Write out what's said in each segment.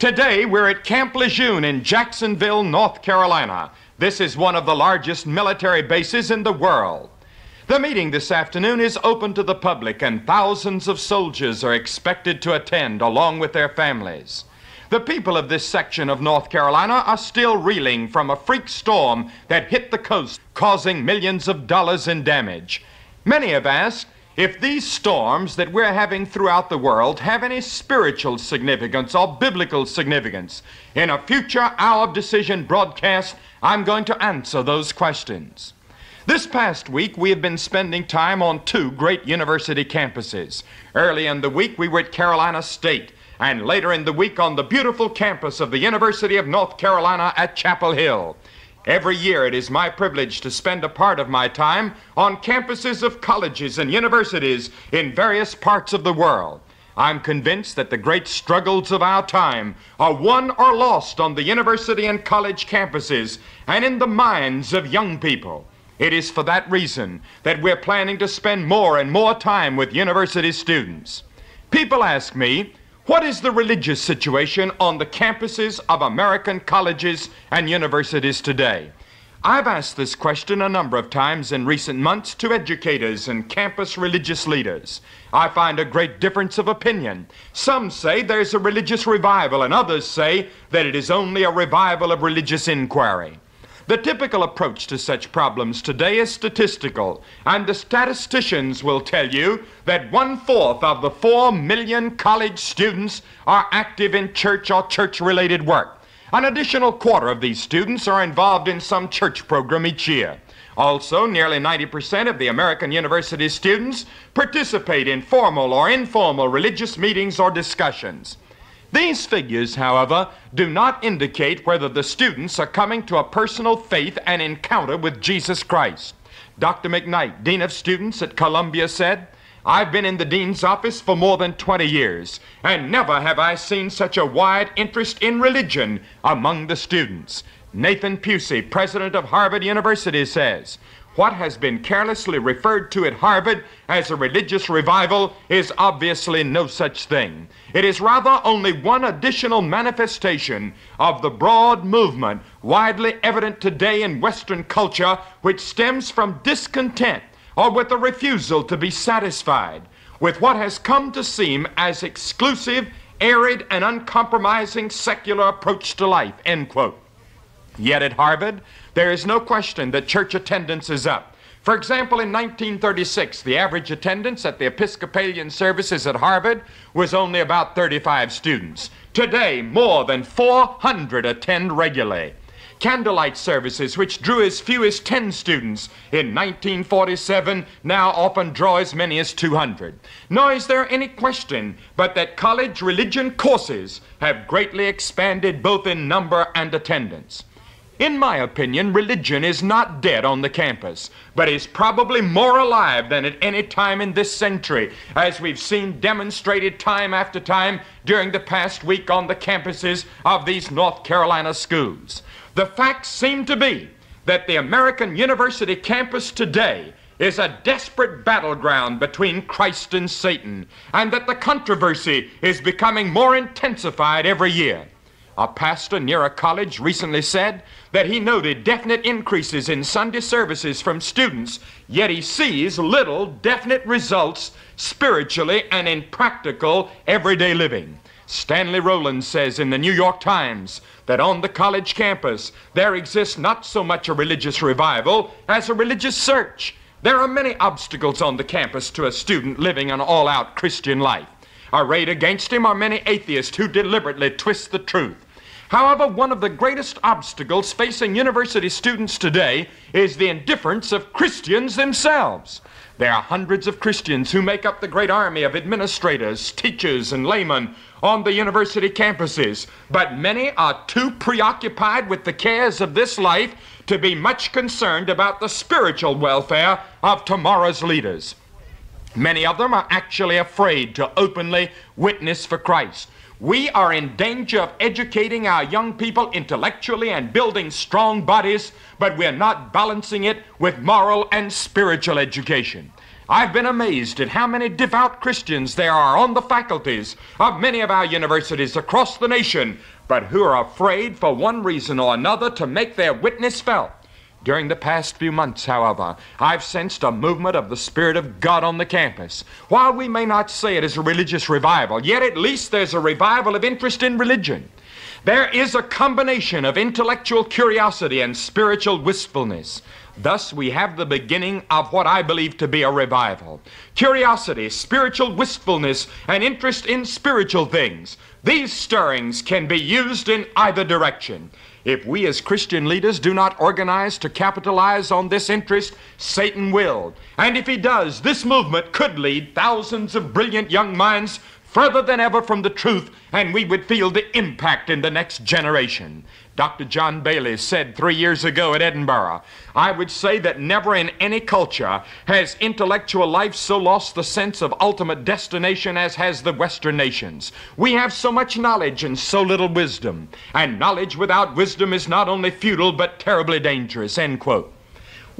Today, we're at Camp Lejeune in Jacksonville, North Carolina. This is one of the largest military bases in the world. The meeting this afternoon is open to the public, and thousands of soldiers are expected to attend along with their families. The people of this section of North Carolina are still reeling from a freak storm that hit the coast, causing millions of dollars in damage. Many have asked if these storms that we're having throughout the world have any spiritual significance or biblical significance. In a future Hour of Decision broadcast, I'm going to answer those questions. This past week, we have been spending time on two great university campuses. Early in the week, we were at Carolina State, and later in the week on the beautiful campus of the University of North Carolina at Chapel Hill. Every year, it is my privilege to spend a part of my time on campuses of colleges and universities in various parts of the world. I'm convinced that the great struggles of our time are won or lost on the university and college campuses and in the minds of young people. It is for that reason that we're planning to spend more and more time with university students. People ask me, what is the religious situation on the campuses of American colleges and universities today? I've asked this question a number of times in recent months to educators and campus religious leaders. I find a great difference of opinion. Some say there's a religious revival, and others say that it is only a revival of religious inquiry. The typical approach to such problems today is statistical, and the statisticians will tell you that one fourth of the four million college students are active in church or church related work. An additional quarter of these students are involved in some church program each year. Also, nearly 90% of the American university students participate in formal or informal religious meetings or discussions. These figures, however, do not indicate whether the students are coming to a personal faith and encounter with Jesus Christ. Dr. McKnight, Dean of Students at Columbia, said, I've been in the Dean's office for more than 20 years, and never have I seen such a wide interest in religion among the students. Nathan Pusey, president of Harvard University, says, what has been carelessly referred to at Harvard as a religious revival is obviously no such thing. It is rather only one additional manifestation of the broad movement widely evident today in Western culture, which stems from discontent or with a refusal to be satisfied with what has come to seem as exclusive, arid, and uncompromising secular approach to life. End quote. Yet at Harvard, there is no question that church attendance is up. For example, in 1936, the average attendance at the Episcopalian services at Harvard was only about 35 students. Today, more than 400 attend regularly. Candlelight services, which drew as few as 10 students in 1947, now often draw as many as 200. Nor is there any question but that college religion courses have greatly expanded both in number and attendance. In my opinion, religion is not dead on the campus, but is probably more alive than at any time in this century, as we've seen demonstrated time after time during the past week on the campuses of these North Carolina schools. The facts seem to be that the American University campus today is a desperate battleground between Christ and Satan, and that the controversy is becoming more intensified every year. A pastor near a college recently said that he noted definite increases in Sunday services from students, yet he sees little definite results spiritually and in practical everyday living. Stanley Rowland says in the New York Times that on the college campus there exists not so much a religious revival as a religious search. There are many obstacles on the campus to a student living an all out Christian life. Arrayed against him are many atheists who deliberately twist the truth. However, one of the greatest obstacles facing university students today is the indifference of Christians themselves. There are hundreds of Christians who make up the great army of administrators, teachers, and laymen on the university campuses, but many are too preoccupied with the cares of this life to be much concerned about the spiritual welfare of tomorrow's leaders. Many of them are actually afraid to openly witness for Christ. We are in danger of educating our young people intellectually and building strong bodies, but we're not balancing it with moral and spiritual education. I've been amazed at how many devout Christians there are on the faculties of many of our universities across the nation, but who are afraid for one reason or another to make their witness felt. During the past few months, however, I've sensed a movement of the Spirit of God on the campus. While we may not say it is a religious revival, yet at least there's a revival of interest in religion. There is a combination of intellectual curiosity and spiritual wistfulness. Thus, we have the beginning of what I believe to be a revival. Curiosity, spiritual wistfulness, and interest in spiritual things. These stirrings can be used in either direction. If we as Christian leaders do not organize to capitalize on this interest, Satan will. And if he does, this movement could lead thousands of brilliant young minds further than ever from the truth, and we would feel the impact in the next generation. Dr. John Baillie said three years ago at Edinburgh, I would say that never in any culture has intellectual life so lost the sense of ultimate destination as has the Western nations. We have so much knowledge and so little wisdom, and knowledge without wisdom is not only futile but terribly dangerous. End quote.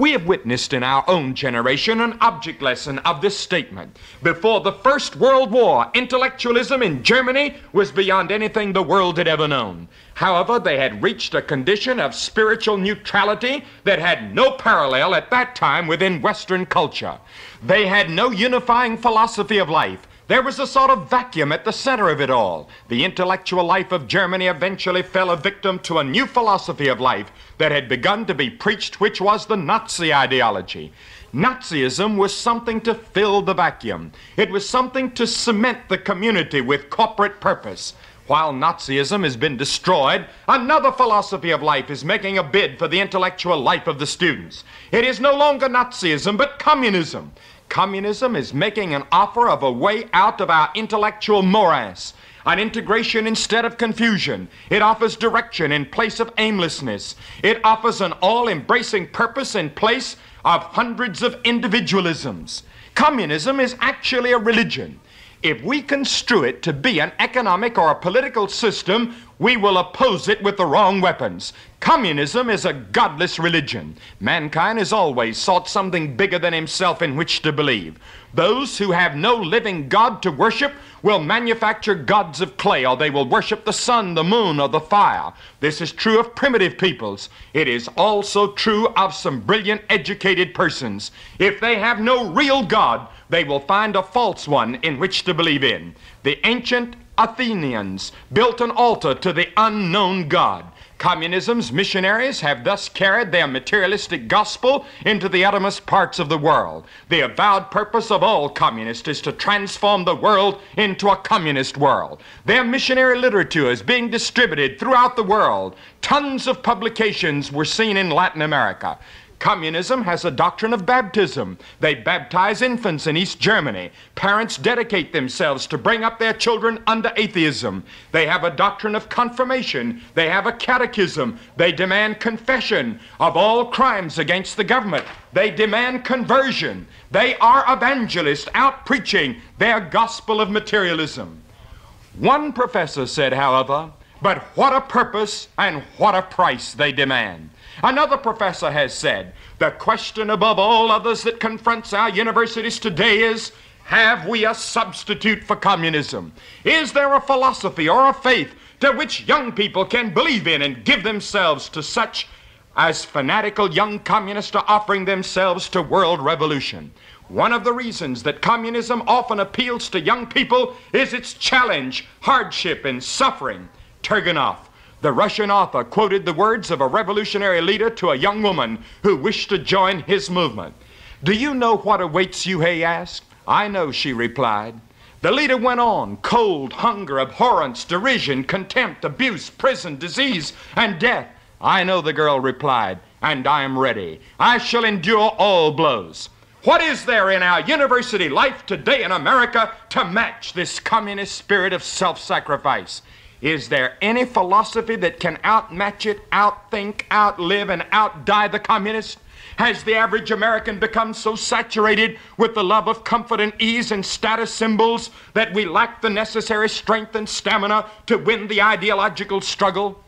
We have witnessed in our own generation an object lesson of this statement. Before the First World War, intellectualism in Germany was beyond anything the world had ever known. However, they had reached a condition of spiritual neutrality that had no parallel at that time within Western culture. They had no unifying philosophy of life. There was a sort of vacuum at the center of it all. The intellectual life of Germany eventually fell a victim to a new philosophy of life that had begun to be preached, which was the Nazi ideology. Nazism was something to fill the vacuum. It was something to cement the community with corporate purpose. While Nazism has been destroyed, another philosophy of life is making a bid for the intellectual life of the students. It is no longer Nazism, but communism. Communism is making an offer of a way out of our intellectual morass, an integration instead of confusion. It offers direction in place of aimlessness. It offers an all embracing purpose in place of hundreds of individualisms. Communism is actually a religion. If we construe it to be an economic or a political system, we will oppose it with the wrong weapons. Communism is a godless religion. Mankind has always sought something bigger than himself in which to believe. Those who have no living God to worship will manufacture gods of clay, or they will worship the sun, the moon, or the fire. This is true of primitive peoples. It is also true of some brilliant, educated persons. If they have no real God, they will find a false one in which to believe in. The ancient Athenians built an altar to the unknown God. Communism's missionaries have thus carried their materialistic gospel into the uttermost parts of the world. The avowed purpose of all communists is to transform the world into a communist world. Their missionary literature is being distributed throughout the world. Tons of publications were seen in Latin America. Communism has a doctrine of baptism. They baptize infants in East Germany. Parents dedicate themselves to bring up their children under atheism. They have a doctrine of confirmation. They have a catechism. They demand confession of all crimes against the government. They demand conversion. They are evangelists out preaching their gospel of materialism. One professor said, however, but what a purpose and what a price they demand. Another professor has said, the question above all others that confronts our universities today is, have we a substitute for communism? Is there a philosophy or a faith to which young people can believe in and give themselves to such as fanatical young communists are offering themselves to world revolution? One of the reasons that communism often appeals to young people is its challenge, hardship, and suffering. Turgenev, the Russian author quoted the words of a revolutionary leader to a young woman who wished to join his movement. Do you know what awaits you, he asked. I know, she replied. The leader went on cold, hunger, abhorrence, derision, contempt, abuse, prison, disease, and death. I know, the girl replied, and I am ready. I shall endure all blows. What is there in our university life today in America to match this communist spirit of self sacrifice? Is there any philosophy that can outmatch it, outthink, outlive, and outdie the communist? Has the average American become so saturated with the love of comfort and ease and status symbols that we lack the necessary strength and stamina to win the ideological struggle?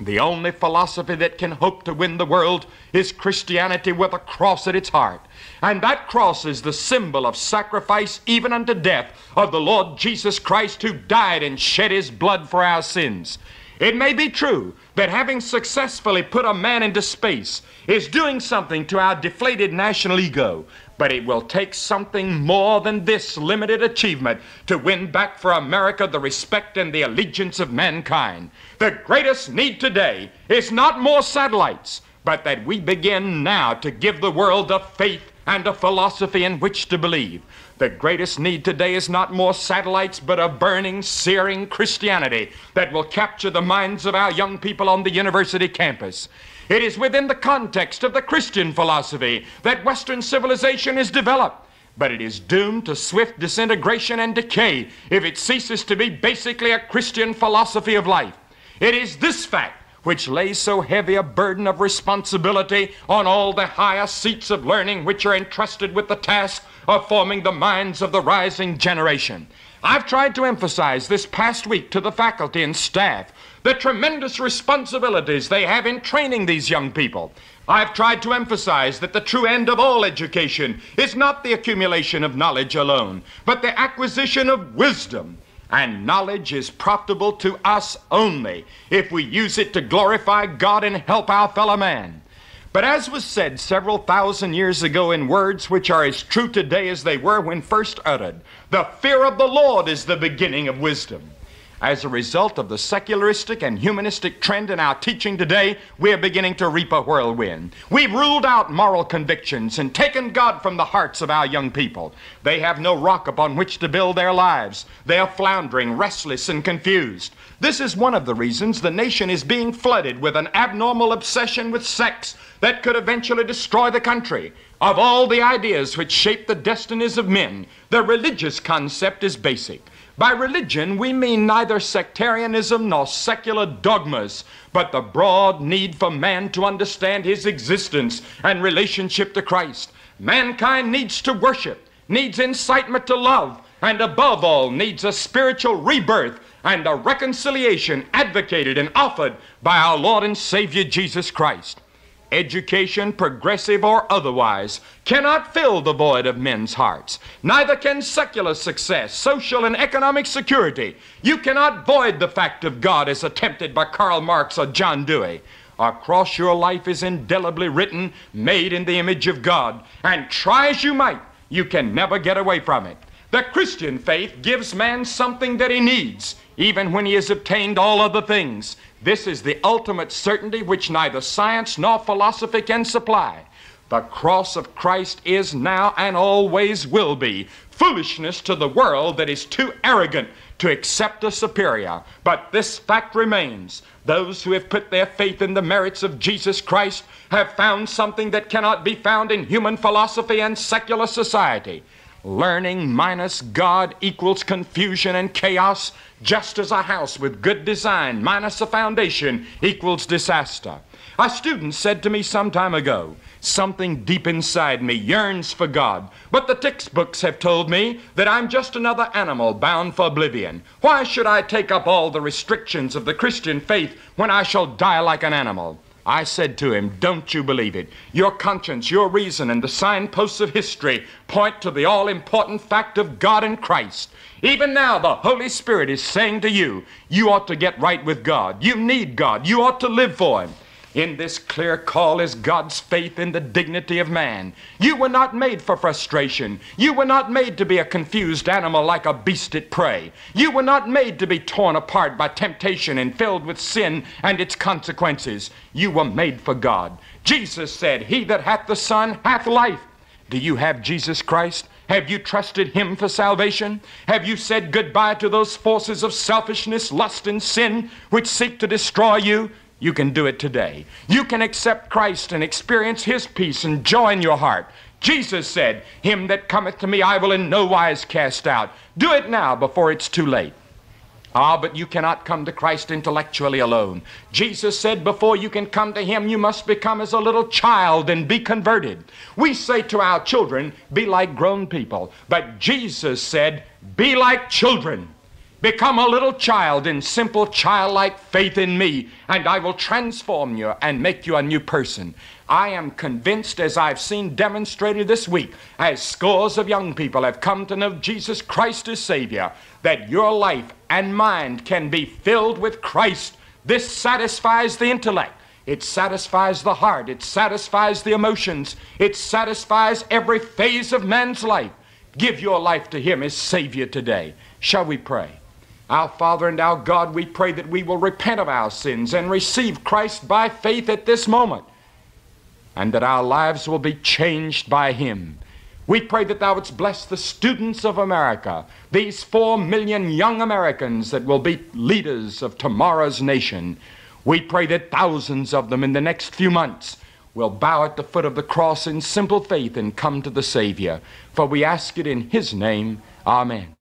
The only philosophy that can hope to win the world is Christianity with a cross at its heart. And that cross is the symbol of sacrifice, even unto death, of the Lord Jesus Christ who died and shed his blood for our sins. It may be true that having successfully put a man into space is doing something to our deflated national ego, but it will take something more than this limited achievement to win back for America the respect and the allegiance of mankind. The greatest need today is not more satellites, but that we begin now to give the world a faith and a philosophy in which to believe. The greatest need today is not more satellites, but a burning, searing Christianity that will capture the minds of our young people on the university campus. It is within the context of the Christian philosophy that Western civilization is developed. But it is doomed to swift disintegration and decay if it ceases to be basically a Christian philosophy of life. It is this fact which lays so heavy a burden of responsibility on all the higher seats of learning which are entrusted with the task of forming the minds of the rising generation. I've tried to emphasize this past week to the faculty and staff the tremendous responsibilities they have in training these young people. I've tried to emphasize that the true end of all education is not the accumulation of knowledge alone, but the acquisition of wisdom. And knowledge is profitable to us only if we use it to glorify God and help our fellow man. But as was said several thousand years ago in words which are as true today as they were when first uttered, the fear of the Lord is the beginning of wisdom. As a result of the secularistic and humanistic trend in our teaching today, we are beginning to reap a whirlwind. We've ruled out moral convictions and taken God from the hearts of our young people. They have no rock upon which to build their lives. They are floundering, restless, and confused. This is one of the reasons the nation is being flooded with an abnormal obsession with sex that could eventually destroy the country. Of all the ideas which shape the destinies of men, the religious concept is basic. By religion, we mean neither sectarianism nor secular dogmas, but the broad need for man to understand his existence and relationship to Christ. Mankind needs to worship, needs incitement to love, and above all, needs a spiritual rebirth and a reconciliation advocated and offered by our Lord and Savior Jesus Christ. Education, progressive or otherwise, cannot fill the void of men's hearts. Neither can secular success, social and economic security. You cannot void the fact of God as attempted by Karl Marx or John Dewey. Across your life is indelibly written, made in the image of God, and try as you might, you can never get away from it. The Christian faith gives man something that he needs, even when he has obtained all other things. This is the ultimate certainty which neither science nor philosophy can supply. The cross of Christ is now and always will be foolishness to the world that is too arrogant to accept a superior. But this fact remains. Those who have put their faith in the merits of Jesus Christ have found something that cannot be found in human philosophy and secular society. Learning minus God equals confusion and chaos, just as a house with good design minus a foundation equals disaster. A student said to me some time ago, Something deep inside me yearns for God, but the textbooks have told me that I'm just another animal bound for oblivion. Why should I take up all the restrictions of the Christian faith when I shall die like an animal? I said to him, Don't you believe it? Your conscience, your reason, and the signposts of history point to the all important fact of God and Christ. Even now, the Holy Spirit is saying to you, You ought to get right with God. You need God. You ought to live for Him. In this clear call is God's faith in the dignity of man. You were not made for frustration. You were not made to be a confused animal like a beast at prey. You were not made to be torn apart by temptation and filled with sin and its consequences. You were made for God. Jesus said, He that hath the Son hath life. Do you have Jesus Christ? Have you trusted Him for salvation? Have you said goodbye to those forces of selfishness, lust, and sin which seek to destroy you? You can do it today. You can accept Christ and experience His peace and joy in your heart. Jesus said, Him that cometh to me I will in no wise cast out. Do it now before it's too late. Ah, but you cannot come to Christ intellectually alone. Jesus said, before you can come to Him, you must become as a little child and be converted. We say to our children, be like grown people. But Jesus said, be like children. Become a little child in simple childlike faith in me, and I will transform you and make you a new person. I am convinced, as I've seen demonstrated this week, as scores of young people have come to know Jesus Christ as Savior, that your life and mind can be filled with Christ. This satisfies the intellect. It satisfies the heart. It satisfies the emotions. It satisfies every phase of man's life. Give your life to Him as Savior today. Shall we pray? Our Father and our God, we pray that we will repent of our sins and receive Christ by faith at this moment, and that our lives will be changed by Him. We pray that Thou wouldst bless the students of America, these four million young Americans that will be leaders of tomorrow's nation. We pray that thousands of them in the next few months will bow at the foot of the cross in simple faith and come to the Savior. For we ask it in His name. Amen.